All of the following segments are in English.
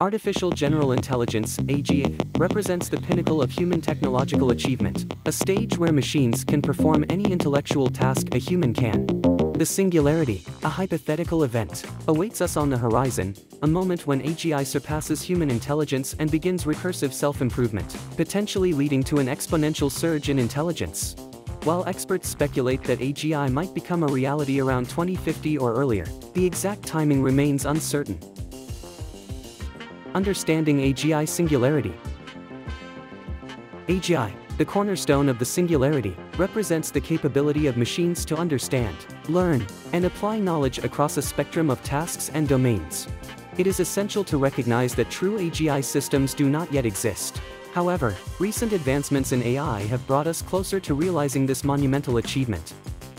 Artificial General Intelligence, AGI, represents the pinnacle of human technological achievement, a stage where machines can perform any intellectual task a human can. The singularity, a hypothetical event, awaits us on the horizon, a moment when AGI surpasses human intelligence and begins recursive self-improvement, potentially leading to an exponential surge in intelligence. While experts speculate that AGI might become a reality around 2050 or earlier, the exact timing remains uncertain. Understanding AGI Singularity AGI, the cornerstone of the singularity, represents the capability of machines to understand, learn, and apply knowledge across a spectrum of tasks and domains. It is essential to recognize that true AGI systems do not yet exist. However, recent advancements in AI have brought us closer to realizing this monumental achievement.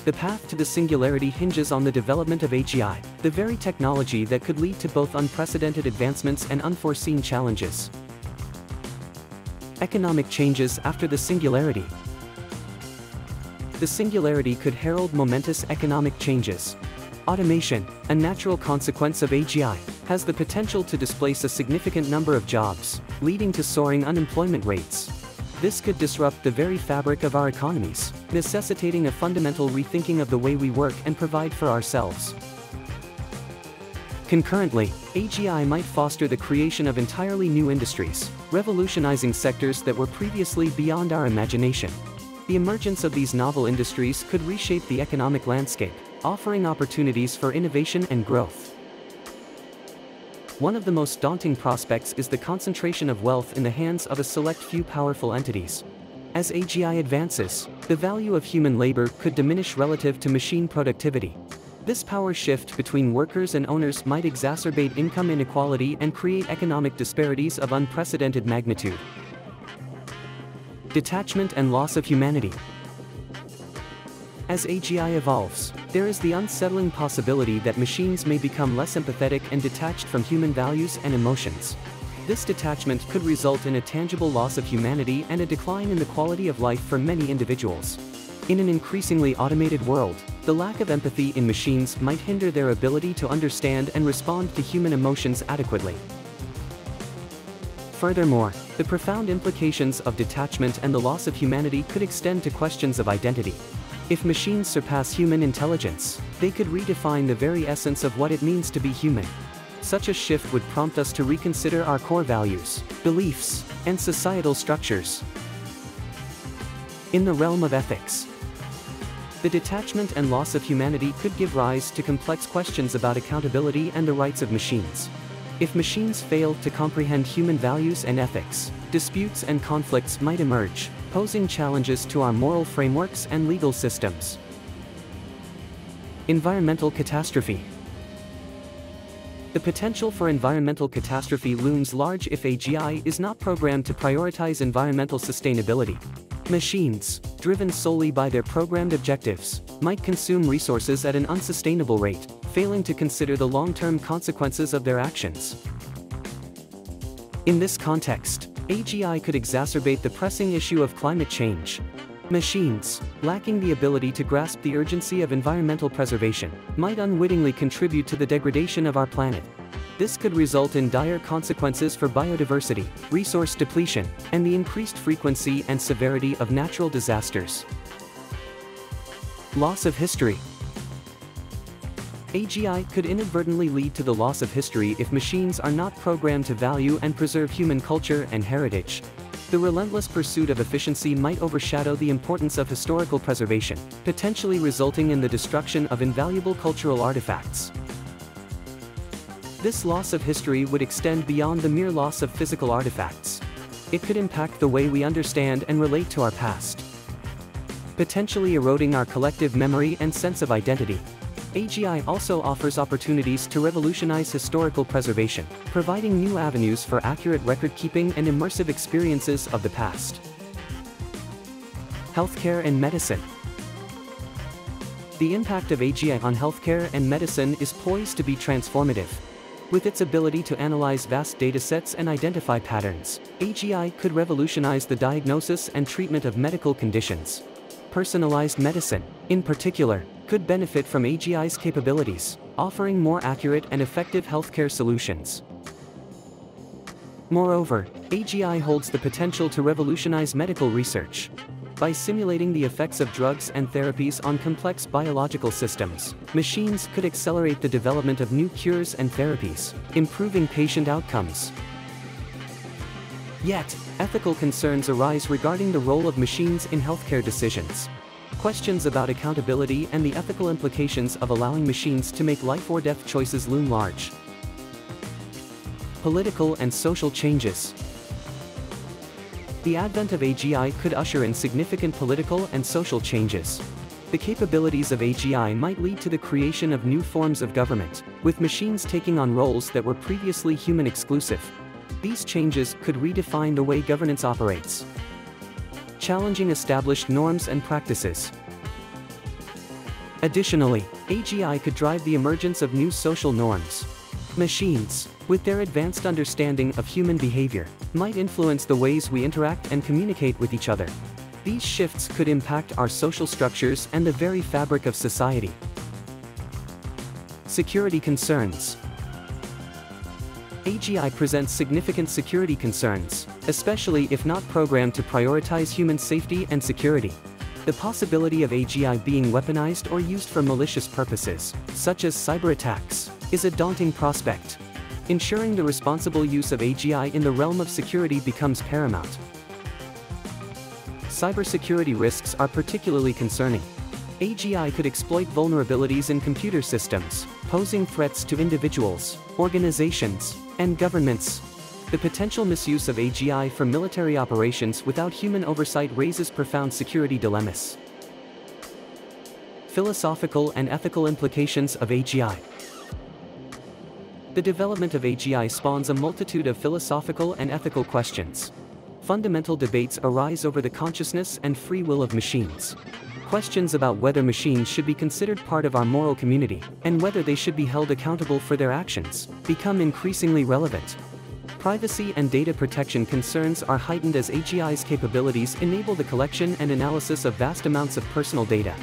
The path to the singularity hinges on the development of AGI, the very technology that could lead to both unprecedented advancements and unforeseen challenges. Economic changes after the singularity. The singularity could herald momentous economic changes. Automation, a natural consequence of AGI, has the potential to displace a significant number of jobs, leading to soaring unemployment rates. This could disrupt the very fabric of our economies, necessitating a fundamental rethinking of the way we work and provide for ourselves. Concurrently, AGI might foster the creation of entirely new industries, revolutionizing sectors that were previously beyond our imagination. The emergence of these novel industries could reshape the economic landscape, offering opportunities for innovation and growth. One of the most daunting prospects is the concentration of wealth in the hands of a select few powerful entities. As AGI advances, the value of human labor could diminish relative to machine productivity. This power shift between workers and owners might exacerbate income inequality and create economic disparities of unprecedented magnitude. Detachment and loss of humanity. As AGI evolves, there is the unsettling possibility that machines may become less empathetic and detached from human values and emotions. This detachment could result in a tangible loss of humanity and a decline in the quality of life for many individuals. In an increasingly automated world, the lack of empathy in machines might hinder their ability to understand and respond to human emotions adequately. Furthermore, the profound implications of detachment and the loss of humanity could extend to questions of identity. If machines surpass human intelligence, they could redefine the very essence of what it means to be human. Such a shift would prompt us to reconsider our core values, beliefs, and societal structures. In the realm of ethics, the detachment and loss of humanity could give rise to complex questions about accountability and the rights of machines. If machines fail to comprehend human values and ethics, disputes and conflicts might emerge, posing challenges to our moral frameworks and legal systems. Environmental catastrophe. The potential for environmental catastrophe looms large if AGI is not programmed to prioritize environmental sustainability. Machines, driven solely by their programmed objectives, might consume resources at an unsustainable rate, failing to consider the long-term consequences of their actions. In this context, AGI could exacerbate the pressing issue of climate change. Machines, lacking the ability to grasp the urgency of environmental preservation, might unwittingly contribute to the degradation of our planet. This could result in dire consequences for biodiversity, resource depletion, and the increased frequency and severity of natural disasters. Loss of history. AGI could inadvertently lead to the loss of history if machines are not programmed to value and preserve human culture and heritage. The relentless pursuit of efficiency might overshadow the importance of historical preservation, potentially resulting in the destruction of invaluable cultural artifacts. This loss of history would extend beyond the mere loss of physical artifacts. It could impact the way we understand and relate to our past, potentially eroding our collective memory and sense of identity. AGI also offers opportunities to revolutionize historical preservation, providing new avenues for accurate record-keeping and immersive experiences of the past. Healthcare and medicine. The impact of AGI on healthcare and medicine is poised to be transformative. With its ability to analyze vast datasets and identify patterns, AGI could revolutionize the diagnosis and treatment of medical conditions. Personalized medicine, in particular, could benefit from AGI's capabilities, offering more accurate and effective healthcare solutions. Moreover, AGI holds the potential to revolutionize medical research. By simulating the effects of drugs and therapies on complex biological systems, machines could accelerate the development of new cures and therapies, improving patient outcomes. Yet, ethical concerns arise regarding the role of machines in healthcare decisions. Questions about accountability and the ethical implications of allowing machines to make life or death choices loom large. Political and social changes. The advent of AGI could usher in significant political and social changes. The capabilities of AGI might lead to the creation of new forms of government, with machines taking on roles that were previously human exclusive. These changes could redefine the way governance operates, challenging established norms and practices. Additionally, AGI could drive the emergence of new social norms. Machines, with their advanced understanding of human behavior, might influence the ways we interact and communicate with each other. These shifts could impact our social structures and the very fabric of society. Security concerns. AGI presents significant security concerns, especially if not programmed to prioritize human safety and security. The possibility of AGI being weaponized or used for malicious purposes, such as cyber attacks, is a daunting prospect. Ensuring the responsible use of AGI in the realm of security becomes paramount. Cybersecurity risks are particularly concerning. AGI could exploit vulnerabilities in computer systems, posing threats to individuals, organizations, and governments. The potential misuse of AGI for military operations without human oversight raises profound security dilemmas. Philosophical and ethical implications of AGI. The development of AGI spawns a multitude of philosophical and ethical questions. Fundamental debates arise over the consciousness and free will of machines. Questions about whether machines should be considered part of our moral community, and whether they should be held accountable for their actions, become increasingly relevant. Privacy and data protection concerns are heightened as AGI's capabilities enable the collection and analysis of vast amounts of personal data.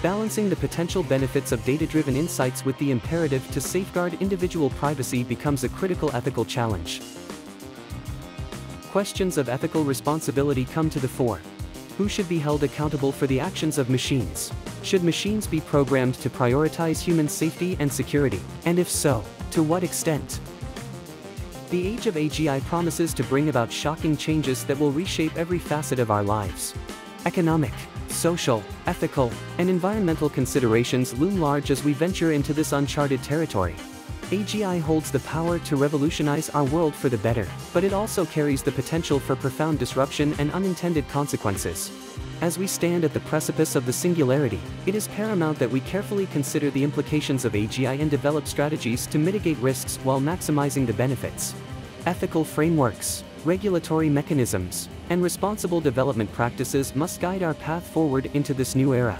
Balancing the potential benefits of data-driven insights with the imperative to safeguard individual privacy becomes a critical ethical challenge. Questions of ethical responsibility come to the fore. Who should be held accountable for the actions of machines? Should machines be programmed to prioritize human safety and security? And if so, to what extent? The age of AGI promises to bring about shocking changes that will reshape every facet of our lives. Economic, social, ethical, and environmental considerations loom large as we venture into this uncharted territory. AGI holds the power to revolutionize our world for the better, but it also carries the potential for profound disruption and unintended consequences. As we stand at the precipice of the singularity, it is paramount that we carefully consider the implications of AGI and develop strategies to mitigate risks while maximizing the benefits. Ethical frameworks, regulatory mechanisms, and responsible development practices must guide our path forward into this new era.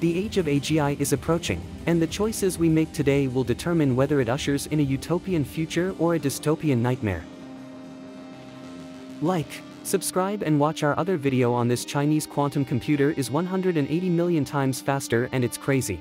The age of AGI is approaching, and the choices we make today will determine whether it ushers in a utopian future or a dystopian nightmare. Like, subscribe and watch our other video on this Chinese quantum computer is 180 million times faster and it's crazy.